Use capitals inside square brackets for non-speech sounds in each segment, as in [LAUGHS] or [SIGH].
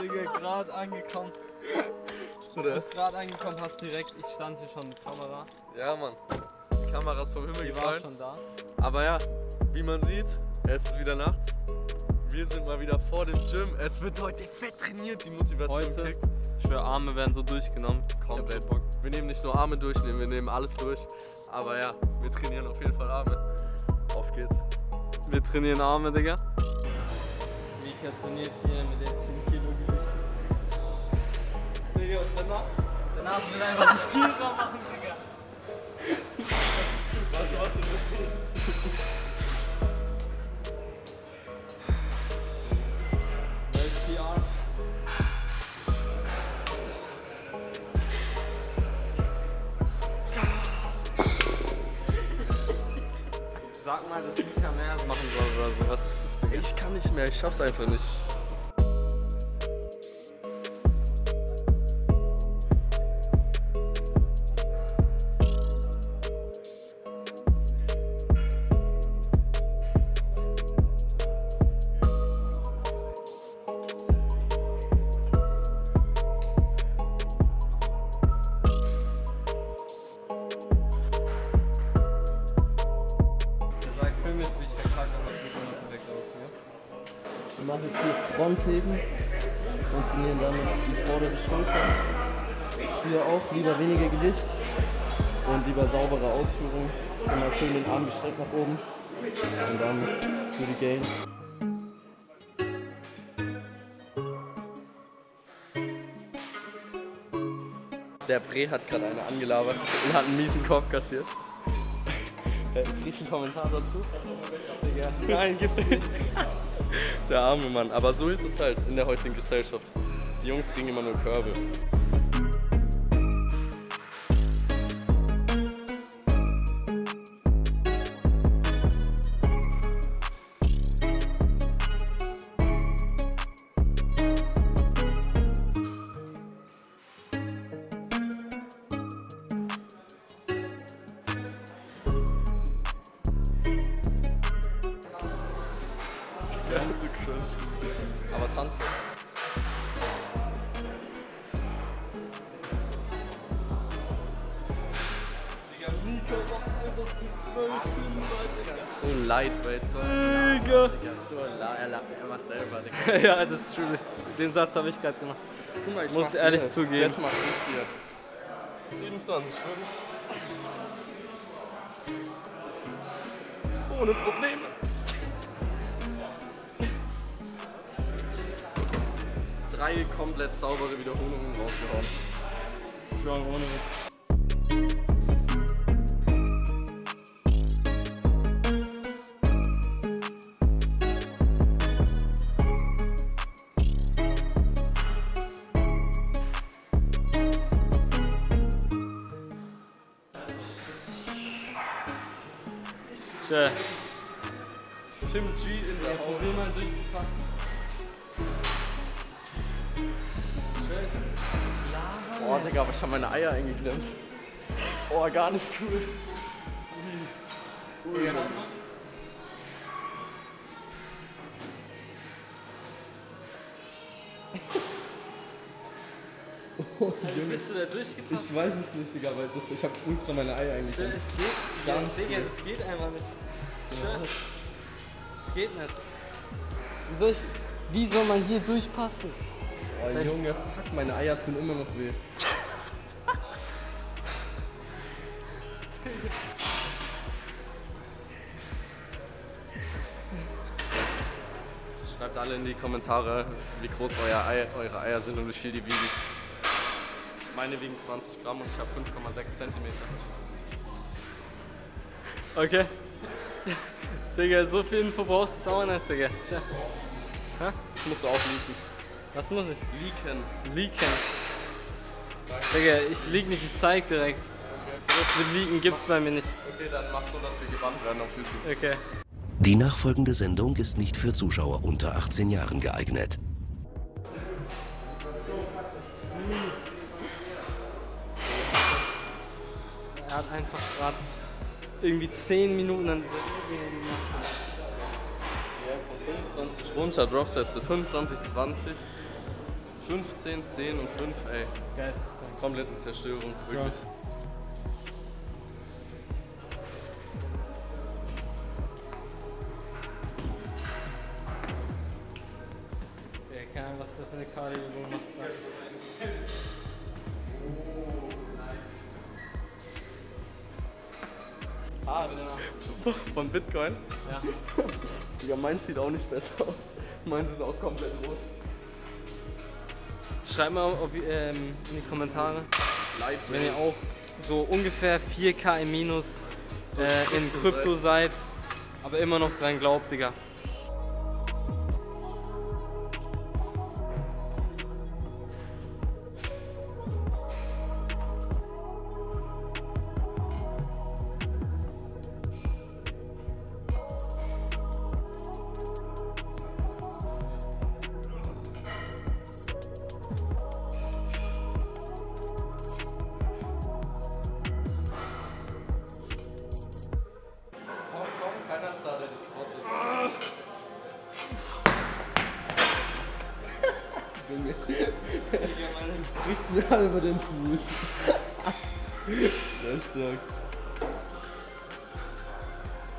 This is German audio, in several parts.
Digga, gerade angekommen. Du bist gerade angekommen, hast direkt, ich stand hier schon mit Kamera. Ja, Mann. Die Kamera ist vom Himmel Die war gefallen. schon da. Aber ja, wie man sieht, es ist wieder nachts. Wir sind mal wieder vor dem Gym. Es wird heute fett trainiert, die Motivation Heute, kickt. ich schwör, Arme werden so durchgenommen. Komplett. Ich so Bock. Wir nehmen nicht nur Arme durchnehmen, wir nehmen alles durch. Aber ja, wir trainieren auf jeden Fall Arme. Auf geht's. Wir trainieren Arme, Digga. Mika trainiert hier mit den 10 Kilo Gewichten. Digga, und danach? Danach will er einfach die Vierer machen, Digga. Sag mal, dass Mika mehr machen soll oder so. Was ist das, Digga? Ich kann nicht mehr, ich schaff's einfach nicht. Film jetzt, wie ich verkacke, aber geht immer perfekt aus hier. Wir machen jetzt hier Frontheben und trainieren damit die vordere Schulter. Hier auch lieber weniger Gewicht und lieber saubere Ausführung. Immer schön den Arm gestreckt nach oben und dann für die Gains. Der Bre hat gerade eine angelabert und hat einen miesen Kopf kassiert. Krieg einen Kommentar dazu? Nein, gibt's nicht. [LAUGHS] Der arme Mann. Aber so ist es halt in der heutigen Gesellschaft. Die Jungs kriegen immer nur Körbe. Die 12 Digga. So so. Digga. Ja, so la er, macht selber, Digga. [LAUGHS] ja, das ist true. Den Satz habe ich gerade gemacht. Guck mal, ich Muss mach ehrlich hier. zugeben. Das mach ich hier. 27,5. Ohne Probleme. Drei komplett saubere Wiederholungen rausgehauen. Strong ohne Witz. Schön. Tim G in der Haus. Probier mal durchzupassen. Oh, Digga, aber ich habe meine Eier eingeklemmt. Oh, gar nicht cool. Ui. Ui. Wie bist du da durchgepasst? Ich weiß es nicht, Digga, weil das, ich habe ultra meine Eier Es eingeklemmt. geht Gar nicht Digga, es geht einfach nicht. Ich schwör. Es geht nicht. Wie soll, ich, wie soll man hier durchpassen? Oh Junge, fuck, meine Eier tun immer noch weh. Schreibt alle in die Kommentare, wie groß euer Ei, eure Eier sind und wie viel die wiegen. Meine wiegen 20 Gramm und ich habe 5,6 Zentimeter. Okay. Digga, so viel Info brauchst du auch nicht, Digga. Tja. Das musst du auch leaken. Was muss ich? Leaken. Leaken. Digga, ich lieg nicht, ich zeig direkt. Das mit Leaken gibt's bei mir nicht. Okay, dann mach so, dass wir gebannt werden auf YouTube. Okay. Die nachfolgende Sendung ist nicht für Zuschauer unter 18 Jahren geeignet. Er hat einfach gerade irgendwie 10 Minuten an dieser Übung gemacht. Ja, von 25 runter, Dropsätze 25, 20, 15, 10 und 5, ey. Geisteskrank. Komplette Zerstörung, wirklich. Ja, keine Ahnung, was da für eine Cardio-Übung macht. Von Bitcoin? Ja. [LAUGHS] Ja, meins sieht auch nicht besser aus. Meins ist auch komplett rot. Schreibt mal ob, ähm, in die Kommentare, Light wenn ihr auch so ungefähr 4k im Minus äh, in Krypto seid, aber immer noch dran glaubt, Digga. Brichst mir halber den Fuß. Sehr stark.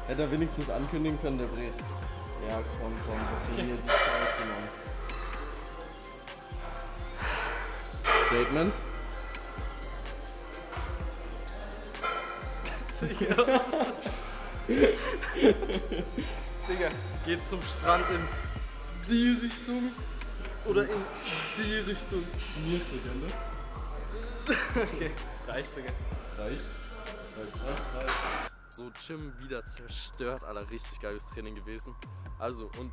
Hätte er wenigstens ankündigen können, der Bre. Ja, komm, komm, trainier die Scheiße, Mann. Statement? Digga, geht zum Strand in die Richtung oder in die Richtung. Mir Sekunde. [LAUGHS] Okay, reicht, Digga. Reicht. Reicht, reicht, reicht. So, Gym wieder zerstört, Alter. Richtig geiles Training gewesen. Also, und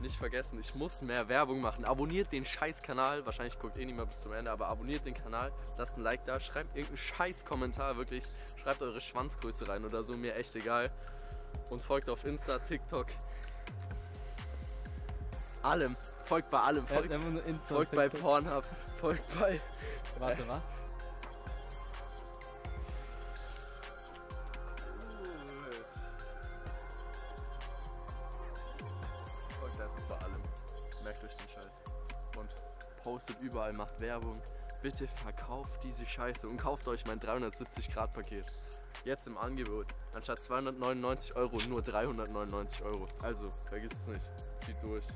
nicht vergessen, ich muss mehr Werbung machen. Abonniert den Scheiß-Kanal. Wahrscheinlich guckt eh nicht mehr bis zum Ende, aber abonniert den Kanal. Lasst ein Like da. Schreibt irgendeinen Scheiß-Kommentar, wirklich. Schreibt eure Schwanzgröße rein oder so, mir echt egal. Und folgt auf Insta, TikTok. Allem. Folgt bei allem. Folgt, folgt bei Pornhub. Folgt bei. Warte, was? Folgt einfach bei allem. Merkt euch den Scheiß. Und postet überall, macht Werbung. Bitte verkauft diese Scheiße und kauft euch mein 370 Grad Paket. Jetzt im Angebot. Anstatt 299 Euro nur 399 Euro. Also, vergiss es nicht. Zieht durch.